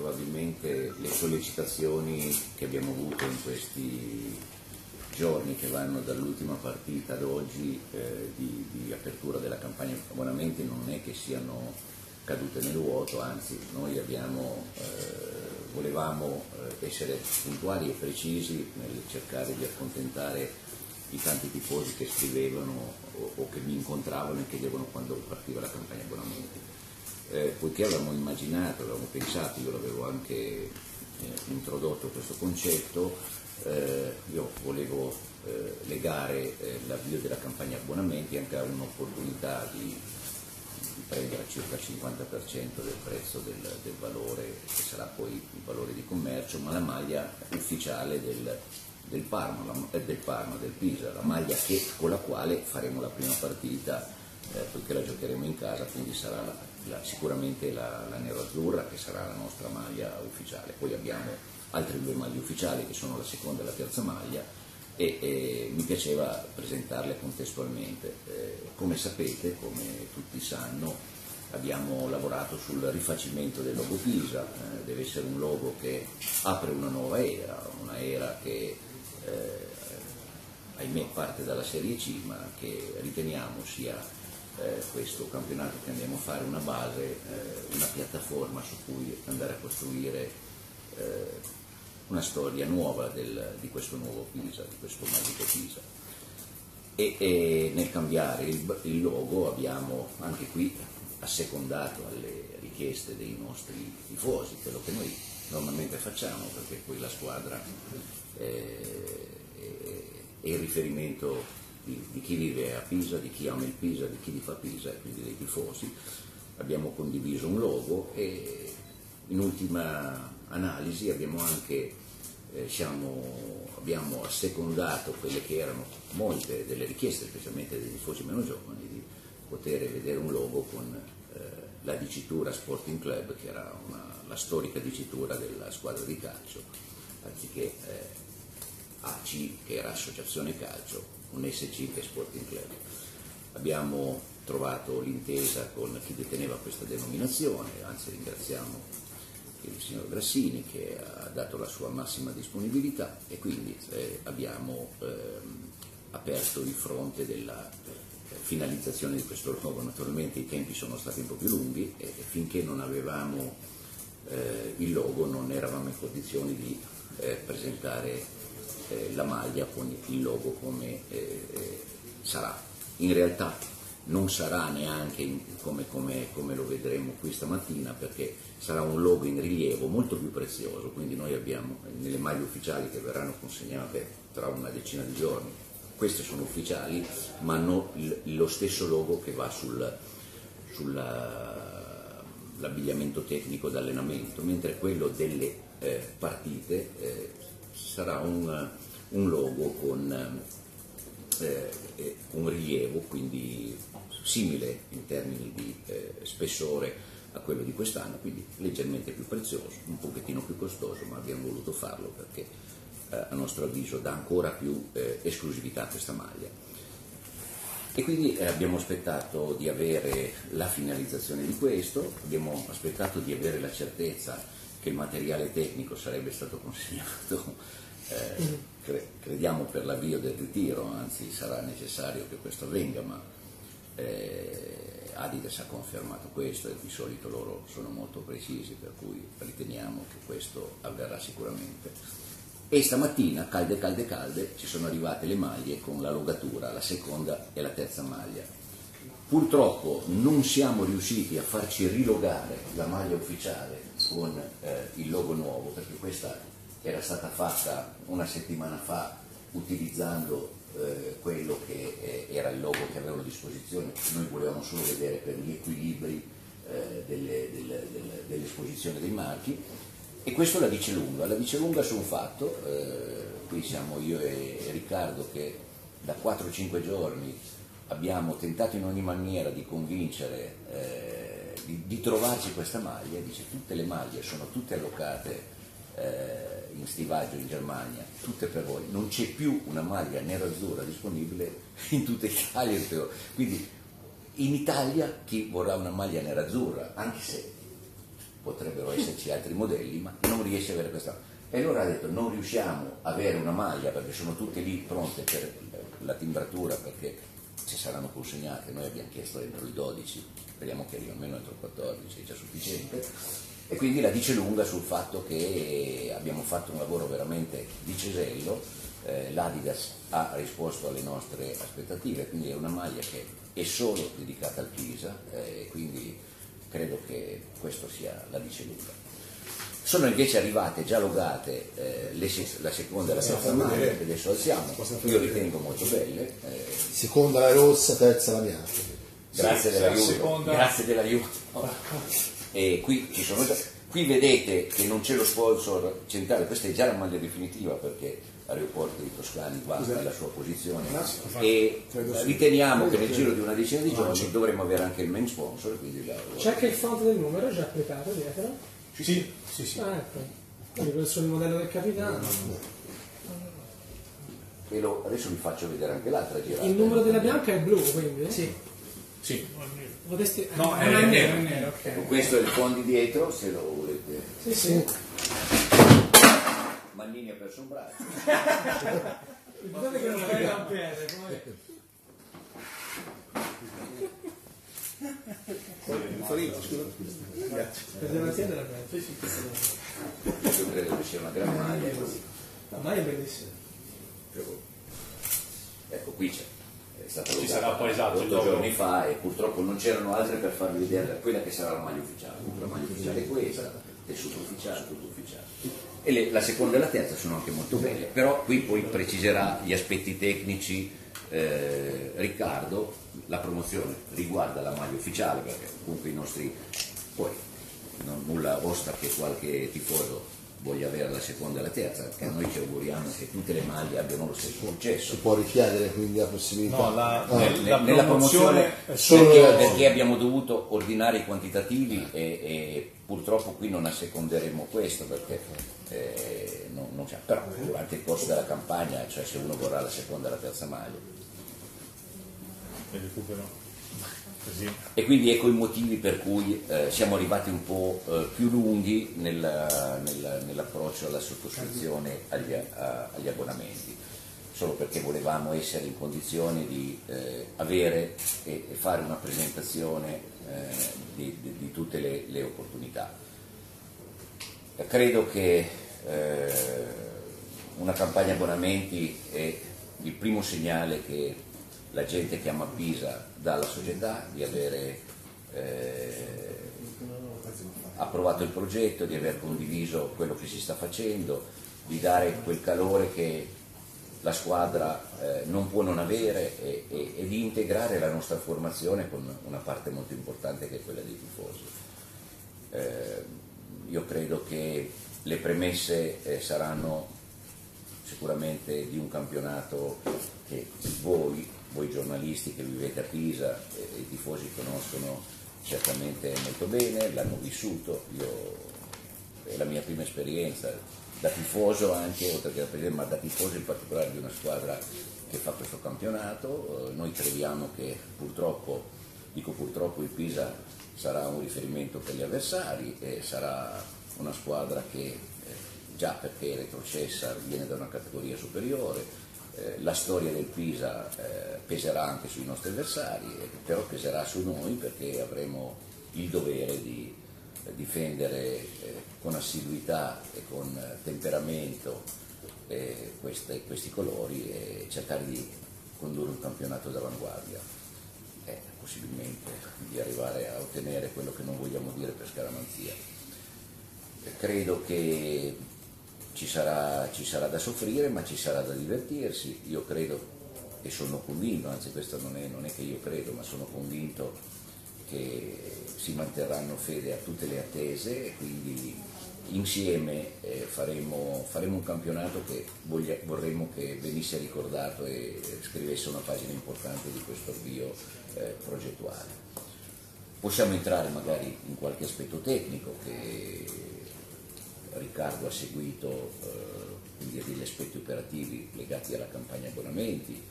probabilmente le sollecitazioni che abbiamo avuto in questi giorni che vanno dall'ultima partita ad oggi eh, di, di, apertura della campagna abbonamenti non è che siano cadute nel vuoto, anzi noi abbiamo, eh, volevamo eh, essere puntuali e precisi nel cercare di accontentare i tanti tifosi che scrivevano o, o che mi incontravano e chiedevano quando partiva la campagna abbonamenti. Eh, poiché avevamo immaginato, avevamo pensato, io l'avevo anche eh, introdotto questo concetto, eh, io volevo eh, legare eh, l'avvio della campagna abbonamenti anche a un'opportunità di, prendere circa il 50% del prezzo del, del, valore, che sarà poi il valore di commercio, ma la maglia ufficiale del, del Parma, la, eh, del Parma, del Pisa, la maglia che, con la quale faremo la prima partita, eh, poiché la giocheremo in casa, quindi sarà la, la, sicuramente la, la nero-azzurra che sarà la nostra maglia ufficiale. Poi abbiamo altre due maglie ufficiali che sono la seconda e la terza maglia e, e mi piaceva presentarle contestualmente. Eh, come sapete, come tutti sanno, abbiamo lavorato sul rifacimento del logo Pisa, eh, deve essere un logo che apre una nuova era, una era che eh, ahimè parte dalla Serie C ma che riteniamo sia eh, questo campionato che andiamo a fare una base, eh, una piattaforma su cui andare a costruire eh, una storia nuova del, di questo nuovo Pisa, di questo magico Pisa. E, e nel cambiare il, il, logo abbiamo anche qui assecondato alle richieste dei nostri tifosi, quello che noi normalmente facciamo, perché poi la squadra eh, è il riferimento di, di, chi vive a Pisa, di chi ama il Pisa, di chi fa Pisa e quindi dei tifosi. Abbiamo condiviso un logo e in ultima analisi abbiamo anche eh, siamo, abbiamo assecondato quelle che erano molte delle richieste, specialmente dei tifosi meno giovani, di poter vedere un logo con eh, la dicitura Sporting Club, che era una, la storica dicitura della squadra di calcio, anziché eh, AC, che era Associazione Calcio, un SC che è Sporting Club. Abbiamo trovato l'intesa con chi deteneva questa denominazione, anzi ringraziamo il signor Grassini che ha dato la sua massima disponibilità e quindi eh, abbiamo ehm, aperto il fronte della eh, finalizzazione di questo logo. Naturalmente i tempi sono stati un po' più lunghi e, e finché non avevamo eh, il logo non eravamo in condizioni di eh, presentare eh, la maglia con il logo come eh, sarà. In realtà non sarà neanche come, come, come, lo vedremo qui stamattina perché sarà un logo in rilievo molto più prezioso, quindi noi abbiamo nelle maglie ufficiali che verranno consegnate tra una decina di giorni, queste sono ufficiali ma hanno lo stesso logo che va sul, sull'abbigliamento tecnico d'allenamento, mentre quello delle eh, partite eh, sarà un, un, logo con eh, un rilievo, quindi simile in termini di eh, spessore a quello di quest'anno, quindi leggermente più prezioso, un pochettino più costoso, ma abbiamo voluto farlo perché eh, a nostro avviso dà ancora più eh, esclusività a questa maglia. E quindi eh, abbiamo aspettato di avere la finalizzazione di questo, abbiamo aspettato di avere la certezza che il materiale tecnico sarebbe stato consegnato, eh, cre- crediamo per l'avvio del ritiro, anzi sarà necessario che questo avvenga, ma eh, Adidas ha confermato questo e di solito loro sono molto precisi, per cui riteniamo che questo avverrà sicuramente. E stamattina, calde, calde, calde, ci sono arrivate le maglie con la logatura, la seconda e la terza maglia. Purtroppo non siamo riusciti a farci rilogare la maglia ufficiale con eh, il logo nuovo, perché questa era stata fatta una settimana fa utilizzando eh, quello che eh, era il logo che avevano a disposizione, noi volevamo solo vedere per gli equilibri eh, delle, delle, delle, dell'esposizione dei marchi. E questo la dice lunga, la dice lunga su un fatto, eh, qui siamo io e Riccardo che da 4-5 giorni abbiamo tentato in ogni maniera di convincere, eh, di, di, trovarci questa maglia, dice tutte le maglie sono tutte allocate eh, in stivaggio in Germania, tutte per voi, non c'è più una maglia nero-azzurra disponibile in tutta Italia, quindi in Italia chi vorrà una maglia nera-azzurra, anche se potrebbero esserci altri modelli, ma non riesce ad avere questa. E allora ha detto non riusciamo a avere una maglia perché sono tutte lì pronte per la timbratura perché ci saranno consegnate, noi abbiamo chiesto entro il 12, speriamo che arrivi almeno entro il 14, è già sufficiente. E quindi la dice lunga sul fatto che fatto un lavoro veramente di cesello, eh, l'Adidas ha risposto alle nostre aspettative, quindi è una maglia che è solo dedicata al Pisa eh, e quindi credo che questo sia la dice lunga. Sono invece arrivate già logate eh, le, la seconda e la terza maglia che adesso alziamo, io ritengo molto belle. Eh. Seconda la rossa, terza la bianca. Grazie Sì, dell'aiuto. seconda- Grazie dell'aiuto. E qui ci sono già. Qui vedete che non c'è lo sponsor centrale, questa è già la maglia definitiva perché l'aeroporto di Toscani va nella sua posizione e riteniamo che nel giro di una decina di giorni dovremo avere anche il main sponsor. Quindi la- C'è anche il font del numero già applicato dietro? Sì, sì, sì. Ah, ecco. Quindi questo è il modello del capitano. e lo- adesso vi faccio vedere anche l'altra girata. Il numero della bianca è blu, quindi? Sì. Sì. Potresti... No, ah, è non nero, è nero. ok. Ecco, questo è il fondi dietro, se lo volete. Sì, sì. Mannini ha perso un braccio. Guardate che non pega un piede. Io credo che sia una gran maglia. La maglia è bellissima. Ecco, qui c'è. Stata Ci sarà poi, esatto, il otto logo. giorni fa e purtroppo non c'erano altre per farvi vedere quella che sarà la maglia ufficiale. La maglia ufficiale è questa, tessuto ufficiale, tutto ufficiale. E le- la seconda e la terza sono anche molto belle, però qui poi preciserà gli aspetti tecnici eh, Riccardo, la promozione riguarda la maglia ufficiale perché comunque i nostri poi non, nulla osta che qualche tifoso voglia avere la seconda e la terza, perché noi ci auguriamo che tutte le maglie abbiano lo stesso successo. Si può richiedere quindi la possibilità. No, la- Ah, nel- Ne- La nella promozione solo perché, perché abbiamo dovuto ordinare i quantitativi e, e purtroppo qui non asseconderemo questo perché eh, non, non c'è. però durante il corso della campagna cioè se uno vorrà la seconda e la terza maglia E recupero. Così. e quindi ecco i motivi per cui eh, siamo arrivati un po' eh, più lunghi nella- nella- nell'approccio alla sottoscrizione agli, a- agli abbonamenti, solo perché volevamo essere in condizione di eh, avere e, e fare una presentazione eh, di, di- di tutte le, le opportunità. Eh, Credo che eh, una campagna abbonamenti è il primo segnale che la gente che ama Pisa dà alla società di avere eh, approvato il progetto, di aver condiviso quello che si sta facendo, di dare quel calore che la squadra eh, non può non avere e, e- e di integrare la nostra formazione con una parte molto importante che è quella dei tifosi. Eh, io credo che le premesse eh, saranno sicuramente di un campionato che voi, voi giornalisti che vivete a Pisa e i tifosi conoscono certamente molto bene, l'hanno vissuto, io, è la mia prima esperienza da tifoso anche, oltre che da presidente, ma da tifoso in particolare di una squadra che fa questo campionato. Eh, Noi crediamo che purtroppo, dico purtroppo, il Pisa sarà un riferimento per gli avversari e sarà una squadra che eh, già perché è retrocessa viene da una categoria superiore, eh, la storia del Pisa eh, peserà anche sui nostri avversari, eh, però peserà su noi perché avremo il dovere di eh, difendere con assiduità e con temperamento queste- questi colori e cercare di condurre un campionato d'avanguardia e possibilmente di arrivare a ottenere quello che non vogliamo dire per scaramanzia. Credo che ci sarà, ci sarà da soffrire, ma ci sarà da divertirsi. Io credo e sono convinto, anzi questo non è, non è che io credo, ma sono convinto che si manterranno fede a tutte le attese e quindi insieme eh, faremo, faremo un campionato che voglia- vorremmo che venisse ricordato e scrivesse una pagina importante di questo avvio eh, progettuale. Possiamo entrare magari in qualche aspetto tecnico che Riccardo ha seguito, eh, degli aspetti operativi legati alla campagna abbonamenti,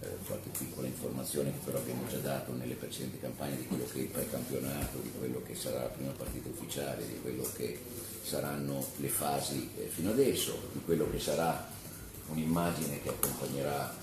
eh, qualche piccola informazione che però abbiamo già dato nelle precedenti campagne di quello che è il precampionato, di quello che sarà la prima partita ufficiale, di quello che saranno le fasi eh, fino adesso, di quello che sarà un'immagine che accompagnerà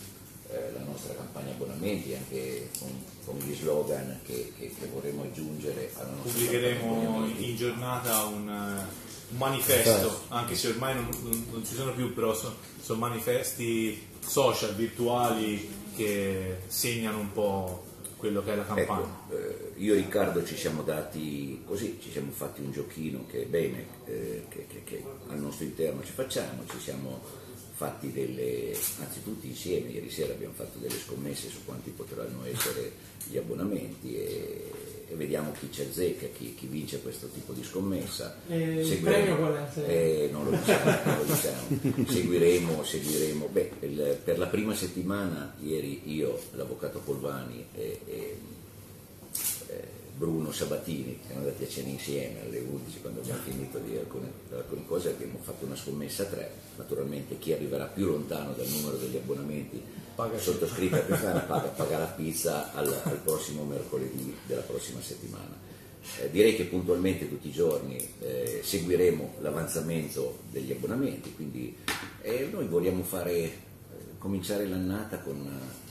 eh, la nostra campagna abbonamenti anche con, con gli slogan che, che, che vorremmo aggiungere alla nostra Pubblicheremo in giornata un, un manifesto, anche se ormai non, non- ci sono più, però so- sono manifesti social, virtuali, che segnano un po' quello che è la campagna. Ecco, eh, io e Riccardo ci siamo dati così, ci siamo fatti un giochino che è bene, eh, che, che- che al nostro interno ci facciamo, ci siamo fatti delle, anzi tutti insieme, ieri sera abbiamo fatto delle scommesse su quanti potranno essere gli abbonamenti e, e vediamo chi ci azzecca, chi, chi vince questo tipo di scommessa. E il premio qual è? Eh, non lo diciamo, non lo diciamo. seguiremo, seguiremo. Beh, il- per la prima settimana, ieri io, l'avvocato Polvani e, e, eh, Bruno Sabatini, siamo andati a cena insieme alle 11 quando abbiamo finito di alcune, alcune cose, abbiamo fatto una scommessa a tre, naturalmente chi arriverà più lontano dal numero degli abbonamenti Paga sottoscritta a quest'anno paga, paga la pizza al, al prossimo mercoledì della prossima settimana. Eh, direi che puntualmente tutti i giorni eh, seguiremo l'avanzamento degli abbonamenti, quindi eh, noi vogliamo fare, eh, cominciare l'annata con, eh,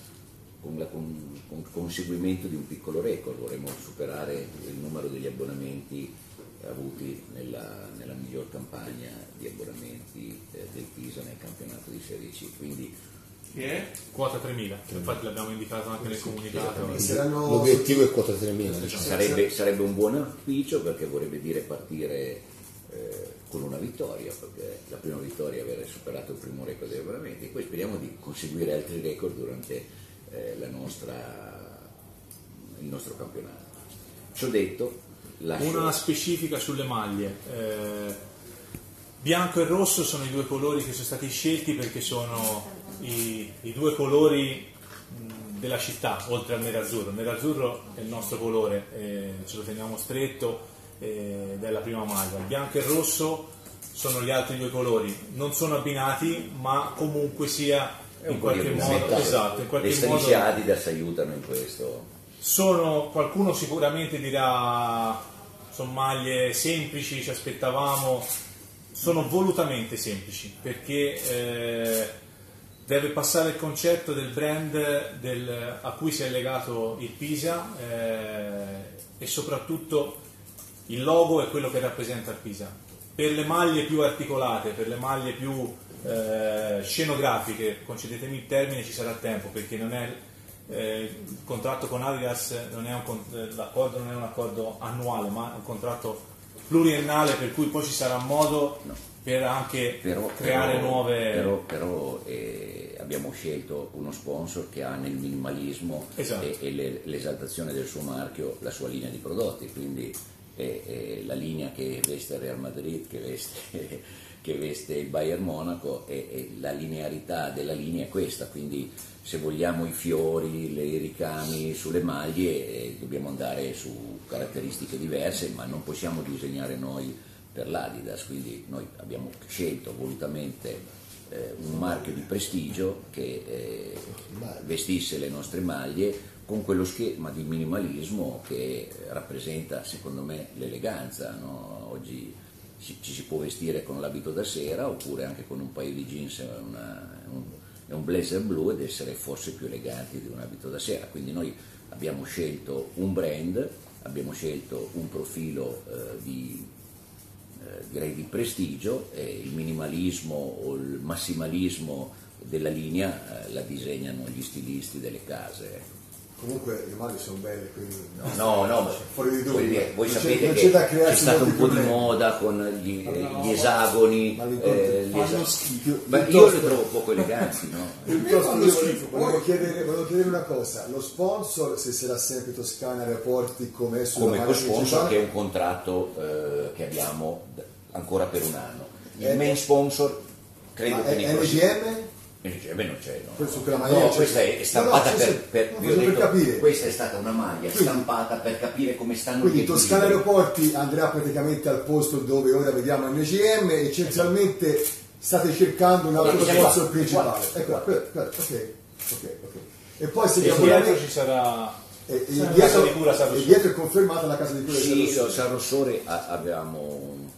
con, la- con- con il conseguimento di un piccolo record, vorremmo superare il numero degli abbonamenti avuti nella, nella miglior campagna di abbonamenti eh, del Pisa nel campionato di Serie C. Quindi Che è? Quota 3000, infatti l'abbiamo indicato anche nel comunicato. L'obiettivo è quota 3.000. diciamo. Sarebbe, sarebbe un buon auspicio perché vorrebbe dire partire eh, con una vittoria, perché la prima vittoria è aver superato il primo record degli abbonamenti e poi speriamo di conseguire altri record durante nostra- il nostro campionato. Ciò detto, lascio- Una specifica sulle maglie. Eh, bianco e rosso sono i due colori che sono stati scelti perché sono i, i due colori della città, oltre al nerazzurro. Il nerazzurro è il nostro colore, eh, ce lo teniamo stretto eh, ed è la prima maglia. Il bianco e il rosso sono gli altri due colori, non sono abbinati, ma comunque sia in qualche modo, esatto, in qualche le strisce modo Adidas aiutano in questo. sono, qualcuno sicuramente dirà, sono maglie semplici, ci aspettavamo, sono volutamente semplici perché eh, deve passare il concetto del brand del- a cui si è legato il Pisa eh, e soprattutto il logo è quello che rappresenta il Pisa. Per le maglie più articolate, per le maglie più eh, scenografiche, concedetemi il termine, ci sarà tempo perché non è eh, il contratto con Adidas non è un eh, l'accordo non è un accordo annuale, ma è un contratto pluriennale per cui poi ci sarà modo per anche Però, creare però- nuove però, però, eh, abbiamo scelto uno sponsor che ha nel minimalismo Esatto. e, e le- l'esaltazione del suo marchio la sua linea di prodotti, che veste il Real Madrid, che veste, che veste il Bayern Monaco e, e la linearità della linea è questa, quindi se vogliamo i fiori, le- i ricami sulle maglie eh, dobbiamo andare su caratteristiche diverse, ma non possiamo disegnare noi per l'Adidas, quindi noi abbiamo scelto volutamente eh, un marchio di prestigio che eh, vestisse le nostre maglie con quello schema di minimalismo che rappresenta secondo me l'eleganza. no? Oggi ci, ci si può vestire con l'abito da sera oppure anche con un paio di jeans e un, un blazer blu ed essere forse più eleganti di un abito da sera. Quindi noi abbiamo scelto un brand, abbiamo scelto un profilo eh, di eh, direi di prestigio e il minimalismo o il massimalismo della linea eh, la disegnano gli stilisti delle case. Comunque le mani sono belle, quindi No, no, ma fuori di dubbio. dire, voi sapete che c'è c'è stato un po' di moda con gli, Ma no, gli esagoni, ma eh, gli fanno esa- schifo. Ma io li trovo poco eleganti, no? Piuttosto fanno io schifo, volevo, chiedere, volevo chiedere una cosa, lo sponsor se sarà sempre Toscana Aeroporti come è sulla Come co-sponsor che è un contratto eh, che abbiamo ancora per un anno. Il Eh, main sponsor credo che è NGM? NGM non c'è, no? Su quella maglia No, c'è- questa è stampata No, no, sì, per, per- ho per detto, capire. questa è stata una maglia Quindi- stampata per capire come stanno Quindi gli Toscana equilibri. Aeroporti andrà praticamente al posto dove ora vediamo NGM e centralmente state cercando un altro qua, principale. Ecco, ok, ok, ok. E poi se E dietro ci sarà E, e la dietro, casa di cura San e dietro è confermata la casa di cura di San Sì, Rossore. lo San Rossore a- avevamo un,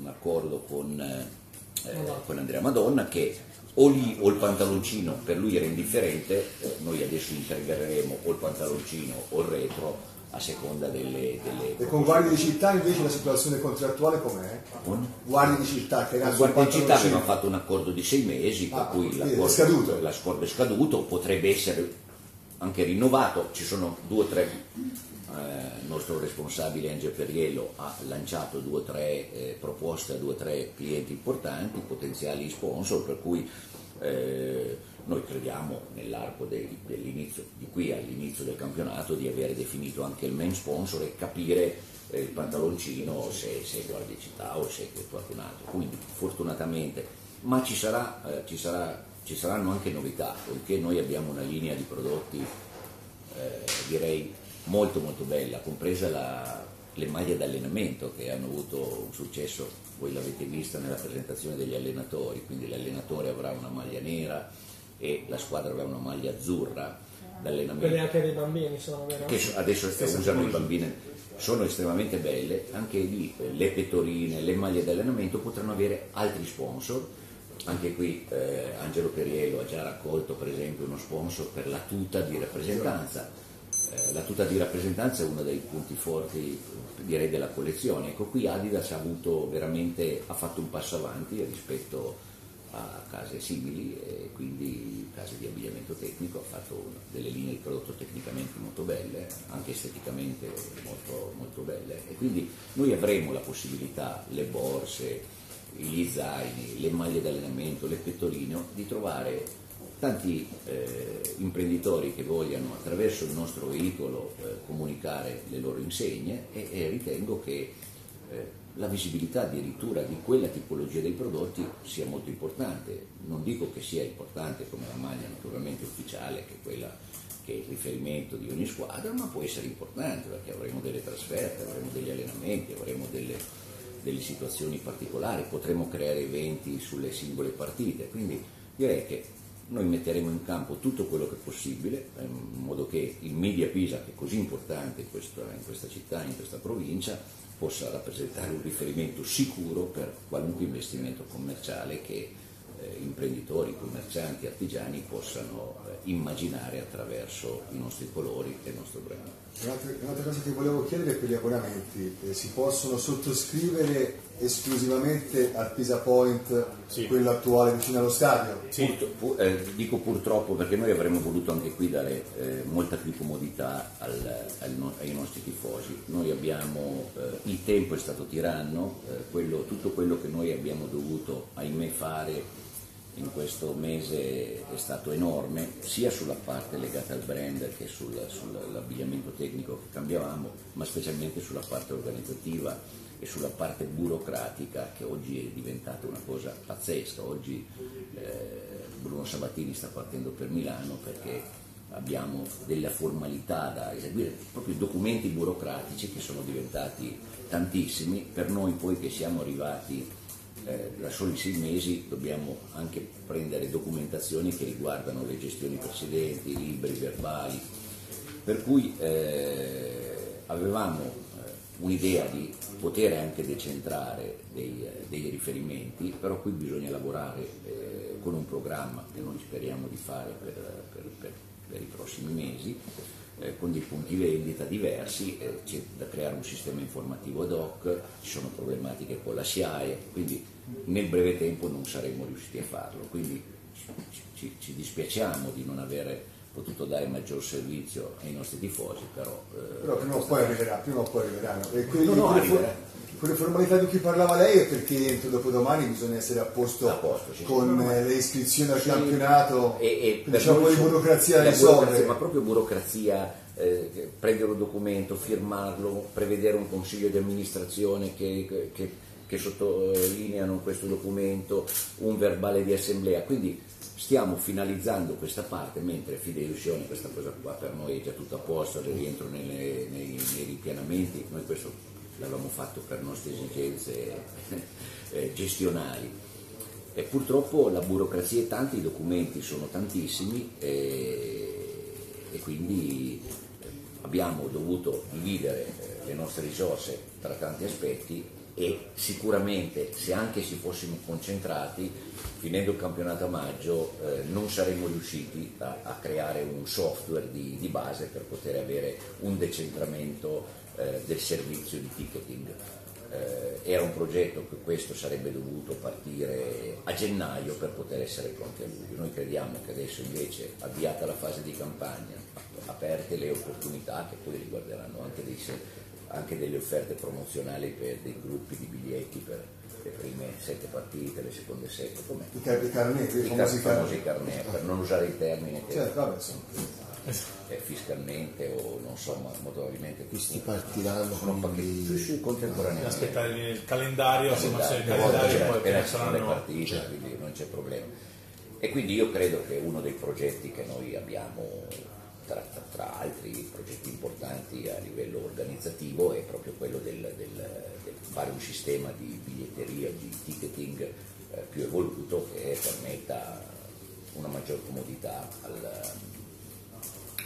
un accordo con, eh, con Andrea Madonna che o lì o il pantaloncino per lui era indifferente, noi adesso integreremo o il pantaloncino o il retro a seconda delle... delle E con Guardie di Città invece la situazione contrattuale com'è? Con? Guardie di Città che era Guardia di Città aveva fatto un accordo di sei mesi, per Ah, cui quindi l'accordo è scaduto. l'accordo è scaduto, potrebbe essere anche rinnovato, ci sono due o tre, il nostro responsabile Angelo Periello ha lanciato due o tre eh, proposte a due o tre clienti importanti, potenziali sponsor, per cui eh, noi crediamo nell'arco dell'inizio, di qui all'inizio del campionato di avere definito anche il main sponsor e capire eh, il pantaloncino se, se è Guardia di Città o se è qualcun altro. Quindi fortunatamente, ma ci, sarà, eh, ci, sarà- ci saranno anche novità, poiché noi abbiamo una linea di prodotti eh, direi molto molto bella, compresa la- le maglie d'allenamento che hanno avuto un successo, voi l'avete vista nella presentazione degli allenatori, quindi l'allenatore avrà una maglia nera e la squadra avrà una maglia azzurra d'allenamento. Quelle anche dei bambini sono, vero? che so- adesso usano i bambini, sono estremamente belle, anche lì eh, le pettorine, le maglie d'allenamento potranno avere altri sponsor, anche qui eh, Angelo Periello ha già raccolto per esempio uno sponsor per la tuta di rappresentanza, la tuta di rappresentanza è uno dei punti forti direi della collezione, ecco qui Adidas ha ha fatto un passo avanti rispetto a case simili e quindi case di abbigliamento tecnico, ha fatto delle linee di prodotto tecnicamente molto belle, anche esteticamente molto, molto belle. E quindi noi avremo la possibilità, le borse, gli zaini, le maglie d'allenamento, le pettorine, di trovare tanti eh, imprenditori che vogliano attraverso il nostro veicolo eh, comunicare le loro insegne e, e ritengo che eh, la visibilità addirittura di quella tipologia dei prodotti sia molto importante. Non dico che sia importante come la maglia naturalmente ufficiale, che è quella che è il riferimento di ogni squadra, ma può essere importante perché avremo delle trasferte, avremo degli allenamenti, avremo delle, delle situazioni particolari, potremo creare eventi sulle singole partite. Quindi direi che noi metteremo in campo tutto quello che è possibile, in modo che il Media Pisa, che è così importante in questa, in questa città, in questa provincia, possa rappresentare un riferimento sicuro per qualunque investimento commerciale che eh, imprenditori, commercianti, artigiani possano eh, immaginare attraverso i nostri colori e il nostro brand. Un'altra, un'altra cosa che volevo chiedere è per gli abbonamenti, eh, si possono sottoscrivere esclusivamente al Pisa Point, Sì. quello attuale vicino allo stadio? Purtro- pu- eh, dico purtroppo perché noi avremmo voluto anche qui dare eh, molta più comodità al- al no- ai nostri tifosi. Noi abbiamo, eh, il tempo è stato tiranno, eh, quello- tutto quello che noi abbiamo dovuto, ahimè, fare in questo mese è stato enorme, sia sulla parte legata al brand che sul- sull'abbigliamento tecnico che cambiavamo, ma specialmente sulla parte organizzativa e sulla parte burocratica che oggi è diventata una cosa pazzesca. Oggi eh, Bruno Sabatini sta partendo per Milano perché abbiamo delle formalità da eseguire, proprio documenti burocratici che sono diventati tantissimi, per noi poi che siamo arrivati eh, da soli sei mesi dobbiamo anche prendere documentazioni che riguardano le gestioni precedenti, i libri verbali, per cui eh, avevamo eh, un'idea di poter anche decentrare dei, dei riferimenti, però qui bisogna lavorare eh, con un programma che noi speriamo di fare per, per- per- per i prossimi mesi, eh, con dei punti vendita diversi, eh, c'è da creare un sistema informativo ad hoc, ci sono problematiche con la SIAE, quindi nel breve tempo non saremmo riusciti a farlo. Quindi ci, ci- ci dispiacciamo di non aver potuto dare maggior servizio ai nostri tifosi, però... eh, Però prima o poi arriverà, prima o poi arriveranno. E quindi No, quelle, formalità di cui parlava lei è perché entro dopodomani bisogna essere a posto, A posto, sì, con eh, le iscrizioni al Sì. campionato, e, e noi di burocrazia risolvere. burocrazia, ma proprio burocrazia, eh, prendere un documento, firmarlo, prevedere un consiglio di amministrazione che, che- che sottolineano questo documento, un verbale di assemblea, quindi stiamo finalizzando questa parte, mentre Fideiusione, questa cosa qua per noi è già tutto a posto, rientro nelle- nei, nei ripianamenti, noi questo l'avevamo fatto per nostre esigenze eh, gestionali. E purtroppo la burocrazia è tanta, i documenti sono tantissimi e, e quindi abbiamo dovuto dividere eh, le nostre risorse tra tanti aspetti e sicuramente se anche ci fossimo concentrati, finendo il campionato a maggio, eh, non saremmo riusciti a, a creare un software di, di, base per poter avere un decentramento eh, del servizio di ticketing. Eh, era un progetto che questo sarebbe dovuto partire a gennaio per poter essere pronti a luglio. Noi crediamo che adesso invece, avviata la fase di campagna, aperte le opportunità che poi riguarderanno anche dei anche delle offerte promozionali per dei gruppi di biglietti per le prime sette partite, le seconde sette, come i, car- i carnet, i famosi, famosi carnet, per non usare il termine che certo, vabbè, è fiscalmente o non so, ma motoriamente. Questi partiranno sono pacchetti sì, contemporaneamente. Aspettare il calendario, se non c'è il calendario cioè, poi appena saranno le partite, cioè. quindi non c'è problema. E quindi io credo che uno dei progetti che noi abbiamo tra, tra, tra, altri progetti importanti a livello organizzativo è proprio quello del, del, del fare un sistema di biglietteria, di ticketing eh, più evoluto che permetta una maggior comodità al,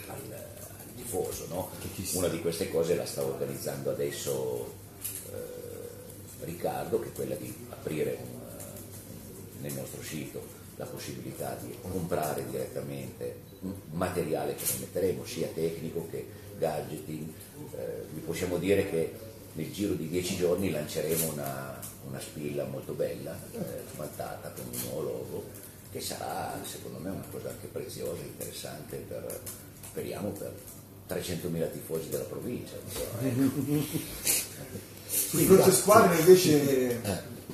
al, al tifoso. No? Una di queste cose la sta organizzando adesso eh, Riccardo, che è quella di aprire un, nel nostro sito la possibilità di comprare direttamente materiale che noi metteremo, sia tecnico che gadgeting. Eh, vi possiamo dire che nel giro di dieci giorni lanceremo una, una spilla molto bella, eh, smaltata con un nuovo logo, che sarà secondo me una cosa anche preziosa, interessante, per, speriamo per 300.000 tifosi della provincia. Sul fronte squadre invece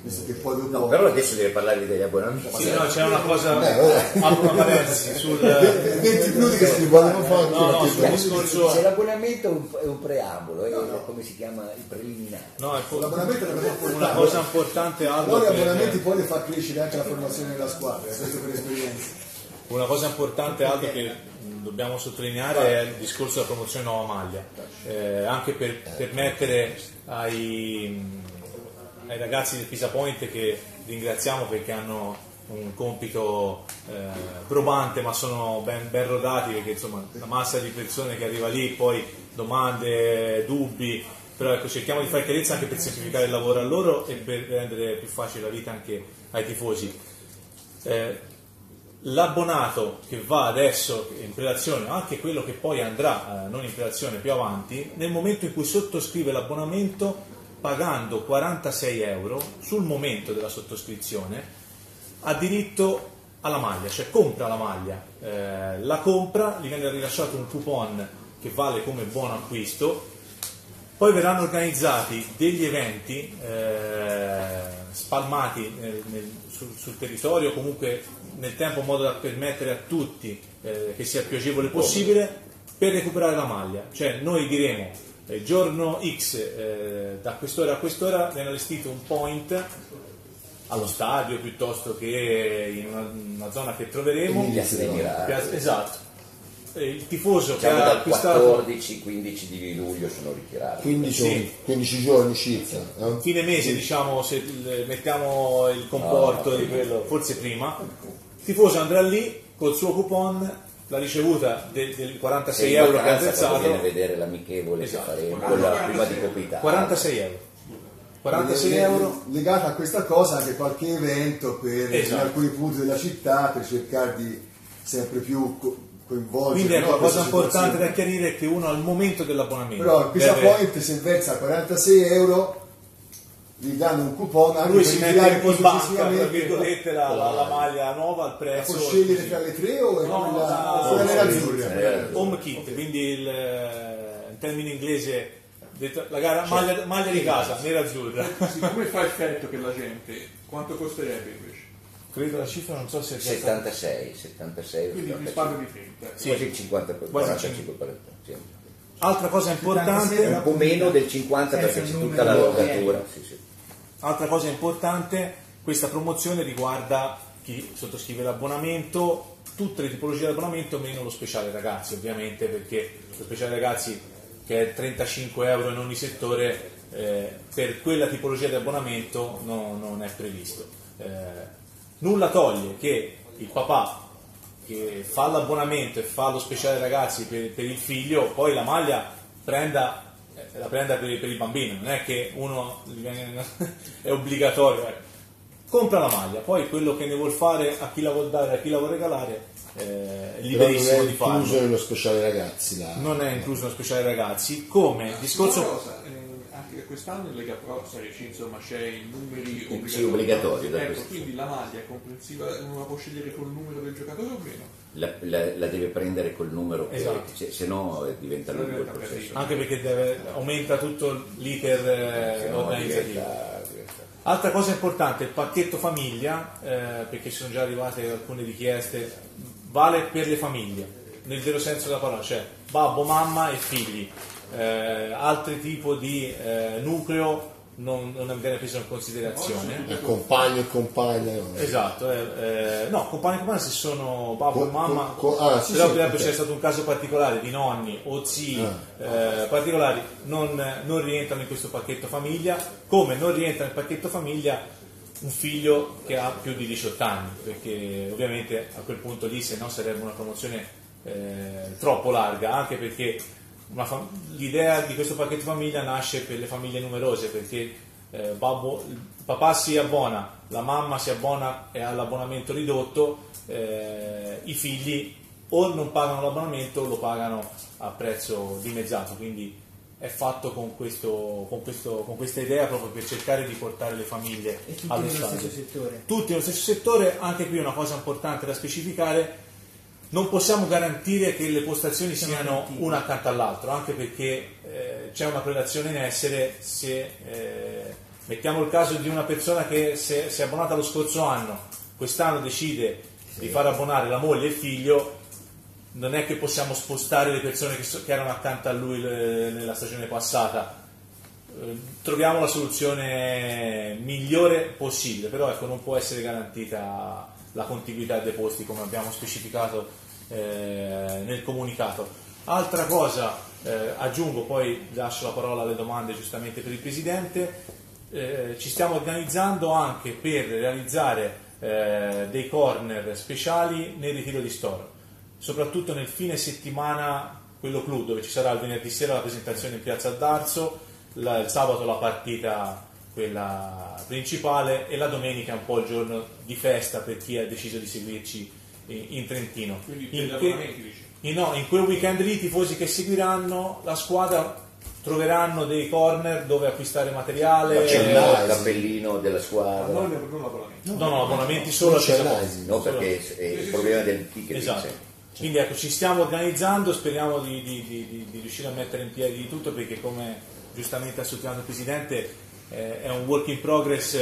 eh che poi dopo... No, però adesso deve parlare degli abbonamenti. Sì, no, c'è una cosa, apro una parentesi sul... 20 minuti che si vogliono fare no, no, sul discorso... Se l'abbonamento è un, è preambolo, è no, no. come si chiama il preliminare. No, ecco, l'abbonamento è una cosa, una cosa importante. Poi gli abbonamenti poi le fa crescere anche la formazione della squadra, questo per esperienza. Una cosa importante Aldo che dobbiamo sottolineare è il discorso della promozione nuova maglia, eh, anche per permettere ai ai ragazzi del Pisa Point che ringraziamo perché hanno un compito eh, probante ma sono ben, ben, rodati perché insomma la massa di persone che arriva lì poi domande, dubbi però ecco, cerchiamo di fare chiarezza anche per semplificare il lavoro a loro e per rendere più facile la vita anche ai tifosi. Eh, l'abbonato che va adesso in prelazione anche quello che poi andrà eh, non in prelazione più avanti nel momento in cui sottoscrive l'abbonamento pagando 46 euro sul momento della sottoscrizione ha diritto alla maglia, cioè compra la maglia, eh, la compra, gli viene rilasciato un coupon che vale come buon acquisto, poi verranno organizzati degli eventi eh, spalmati nel, nel, sul, sul, territorio, comunque nel tempo in modo da permettere a tutti eh, che sia più agevole possibile per recuperare la maglia, cioè noi diremo eh, giorno X eh, da quest'ora a quest'ora viene allestito un point allo stadio piuttosto che in una, una zona che troveremo. Piazza dei Miracoli esatto. Il tifoso diciamo che ha acquistato 14-15 di luglio sono ritirati. 15, sì. 15 giorni circa eh? fine mese diciamo se mettiamo il comporto no, di quello forse prima. Il tifoso andrà lì col suo coupon la ricevuta del, del 46 euro che ha versato viene a vedere l'amichevole esatto. che faremo quella prima di Copita 46 euro. 46 le, euro. legata a questa cosa anche qualche evento per esatto. in alcuni punti della città per cercare di sempre più coinvolgere quindi ecco, la cosa importante da chiarire è che uno al momento dell'abbonamento però il Pisa deve... Point se versa 46 euro gli danno un coupon anche lui si mette in banca tra virgolette la, la, la, maglia nuova al prezzo può scegliere tra le tre o è no, quella, quella nerazzurra home kit quindi il, eh, in termine inglese la gara cioè, maglia, maglia di casa nera azzurra. Come fa effetto che la gente? Quanto costerebbe invece? credo la cifra non so se è 76 76 quindi un risparmio di 30 sì. quasi il 50 45 sì. altra cosa importante un po' meno del 50 perché c'è tutta la logatura sì, sì. Altra cosa importante, questa promozione riguarda chi sottoscrive l'abbonamento, tutte le tipologie di abbonamento meno lo speciale ragazzi ovviamente perché lo speciale ragazzi che è 35 euro in ogni settore eh, per quella tipologia di abbonamento no, non è previsto. Eh, nulla toglie che il papà che fa l'abbonamento e fa lo speciale ragazzi per, per il figlio, poi la maglia prenda, la prenda per, per, il bambino, non è che uno è obbligatorio. Eh. Compra la maglia, poi quello che ne vuol fare, a chi la vuol dare, a chi la vuol regalare, eh, è liberissimo di farlo. Non è incluso nello speciale ragazzi. La... Non è incluso nello speciale ragazzi, come discorso... Cosa, eh, anche quest'anno in Lega Pro insomma, c'è i numeri obbligatori. Sì, obbligatori ecco, quindi la maglia è comprensiva, non la può scegliere col numero del giocatore o meno? La, la, la deve prendere col numero, esatto. che, se no diventa lungo il processo. Anche perché deve, aumenta tutto l'iter eh, organizzativo. Altra cosa importante, il pacchetto famiglia, eh, perché ci sono già arrivate alcune richieste, vale per le famiglie, nel vero senso della parola, cioè babbo, mamma e figli eh, altri tipi di eh, nucleo non, non, viene preso in considerazione. Il compagno e compagna. Esatto, eh, eh, no, compagno e compagna se sono papà e mamma, co, ah, sì, però sì, okay. c'è stato un caso particolare di nonni o zii ah. eh, particolari, non, non, rientrano in questo pacchetto famiglia, come non rientra nel pacchetto famiglia un figlio che ha più di 18 anni, perché ovviamente a quel punto lì se no sarebbe una promozione eh, troppo larga, anche perché fam- l'idea di questo pacchetto famiglia nasce per le famiglie numerose perché eh, babbo, il papà si abbona, la mamma si abbona e ha l'abbonamento ridotto, eh, i figli o non pagano l'abbonamento o lo pagano a prezzo dimezzato, quindi è fatto con, questo, con, questo, con, questa idea proprio per cercare di portare le famiglie tutti allo settore. Tutti nello stesso settore, anche qui una cosa importante da specificare, non possiamo garantire che le postazioni siano una accanto all'altra, anche perché eh, c'è una prelazione in essere se eh, mettiamo il caso di una persona che si è abbonata lo scorso anno, quest'anno decide sì. di far abbonare la moglie e il figlio, non è che possiamo spostare le persone che, so, che erano accanto a lui le, nella stagione passata. Eh, troviamo la soluzione migliore possibile, però ecco, non può essere garantita la contiguità dei posti come abbiamo specificato eh, nel comunicato. Altra cosa, eh, aggiungo, poi lascio la parola alle domande giustamente per il Presidente, eh, ci stiamo organizzando anche per realizzare eh, dei corner speciali nel ritiro di Store, soprattutto nel fine settimana, quello clou, dove ci sarà il venerdì sera la presentazione in Piazza d'Arzo, il sabato la partita quella principale e la domenica è un po' il giorno di festa per chi ha deciso di seguirci in, in Trentino. In, que, in, no, in, quel weekend lì i tifosi che seguiranno la squadra troveranno dei corner dove acquistare materiale. Ma c'è il cappellino della squadra. Ma non, non abbonamenti. No, no, abbonamenti solo a No, perché è il problema del ticket. Esatto. Quindi ecco, ci stiamo organizzando, speriamo di, di, di, di, riuscire a mettere in piedi tutto perché come giustamente ha sottolineato il Presidente eh, è un work in progress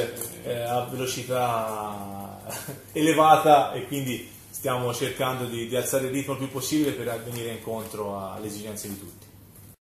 eh, a velocità elevata e quindi stiamo cercando di, di alzare il ritmo il più possibile per venire incontro alle esigenze di tutti.